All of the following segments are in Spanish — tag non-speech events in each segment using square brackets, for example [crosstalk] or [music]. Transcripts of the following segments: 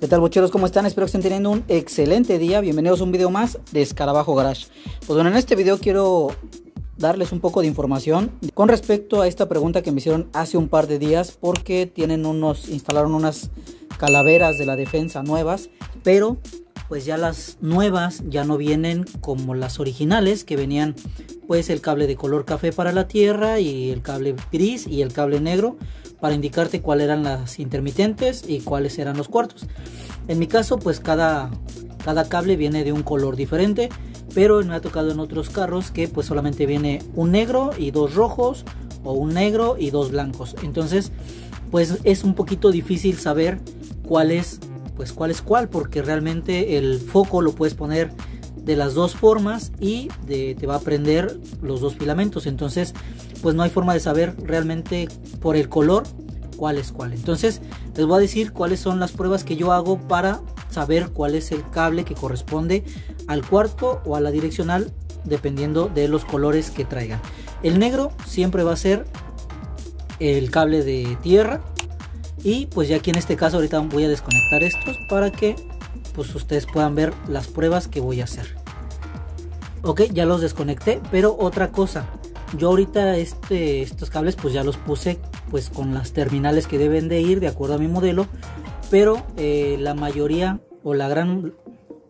¿Qué tal bocheros? ¿Cómo están? Espero que estén teniendo un excelente día. Bienvenidos a un video más de Escarabajo Garage. Pues bueno, en este video quiero darles un poco de información con respecto a esta pregunta que me hicieron hace un par de días porque tienen unos, instalaron unas calaveras de la defensa nuevas, pero pues ya las nuevas ya no vienen como las originales que venían pues el cable de color café para la tierra y el cable gris y el cable negro para indicarte cuáles eran las intermitentes y cuáles eran los cuartos. En mi caso, pues cada, cada cable viene de un color diferente, pero me ha tocado en otros carros que pues solamente viene un negro y dos rojos o un negro y dos blancos. Entonces, pues es un poquito difícil saber cuál es pues cuál es cuál porque realmente el foco lo puedes poner de las dos formas y de, te va a prender los dos filamentos. Entonces, pues no hay forma de saber realmente por el color cuál es cuál. Entonces, les voy a decir cuáles son las pruebas que yo hago para saber cuál es el cable que corresponde al cuarto o a la direccional dependiendo de los colores que traigan. El negro siempre va a ser el cable de tierra y pues ya aquí en este caso ahorita voy a desconectar estos para que pues ustedes puedan ver las pruebas que voy a hacer. Ok, ya los desconecté, pero otra cosa, yo ahorita este, estos cables pues ya los puse pues con las terminales que deben de ir de acuerdo a mi modelo, pero eh, la mayoría o la gran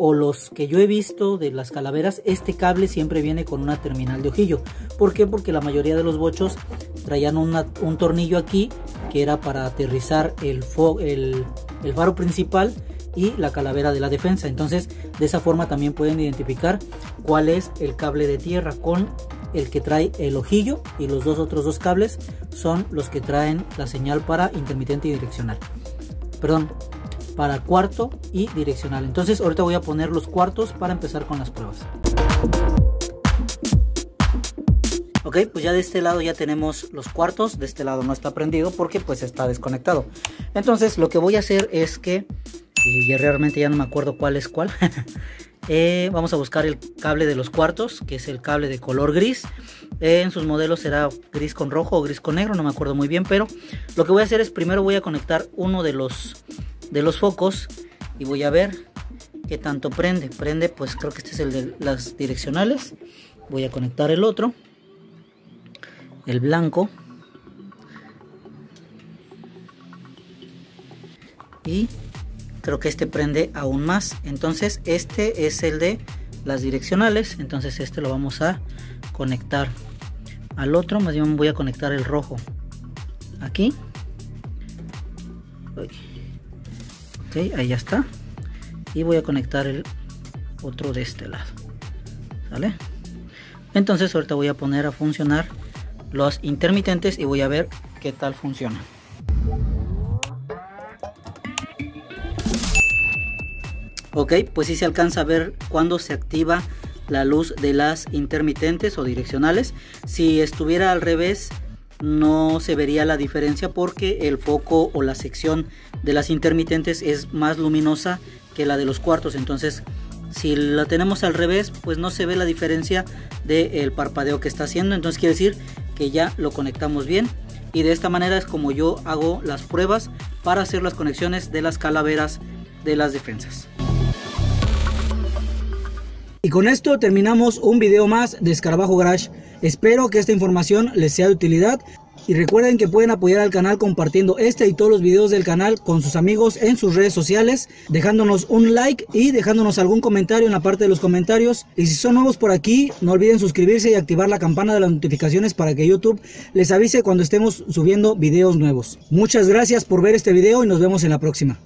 o los que yo he visto de las calaveras, este cable siempre viene con una terminal de ojillo. ¿Por qué? Porque la mayoría de los bochos traían un tornillo aquí que era para aterrizar el, el, faro principal y la calavera de la defensa. Entonces, de esa forma también pueden identificar cuál es el cable de tierra con el que trae el ojillo y los dos otros dos cables son los que traen la señal para intermitente y direccional. Perdón, para cuarto y direccional. Entonces, ahorita voy a poner los cuartos para empezar con las pruebas. Ok, pues ya de este lado ya tenemos los cuartos, de este lado no está prendido porque pues está desconectado. Entonces lo que voy a hacer es que y realmente ya no me acuerdo cuál es cuál. [laughs] Eh, vamos a buscar el cable de los cuartos, que es el cable de color gris. Eh, en sus modelos será gris con rojo o gris con negro, no me acuerdo muy bien, pero lo que voy a hacer es primero voy a conectar uno de los, de los focos y voy a ver qué tanto prende. Prende, pues creo que este es el de las direccionales. Voy a conectar el otro, el blanco. Y creo que este prende aún más. Entonces este es el de las direccionales. Entonces este lo vamos a conectar al otro. Más bien voy a conectar el rojo aquí. Ok ahí ya está. Y voy a conectar el otro de este lado. Entonces ahorita voy a poner a funcionar los intermitentes y voy a ver qué tal funciona Ok, pues si se alcanza a ver cuando se activa la luz de las intermitentes o direccionales. Si estuviera al revés, no se vería la diferencia porque el foco o la sección de las intermitentes es más luminosa que la de los cuartos. Entonces, si la tenemos al revés, pues no se ve la diferencia del parpadeo que está haciendo. Entonces quiere decir que ya lo conectamos bien. Y de esta manera es como yo hago las pruebas para hacer las conexiones de las calaveras de las defensas. Y con esto terminamos un video más de Escarabajo Garage. Espero que esta información les sea de utilidad. Y recuerden que pueden apoyar al canal compartiendo este y todos los videos del canal con sus amigos en sus redes sociales, dejándonos un like y dejándonos algún comentario en la parte de los comentarios. Y si son nuevos por aquí, no olviden suscribirse y activar la campana de las notificaciones para que YouTube les avise cuando estemos subiendo videos nuevos. Muchas gracias por ver este video y nos vemos en la próxima.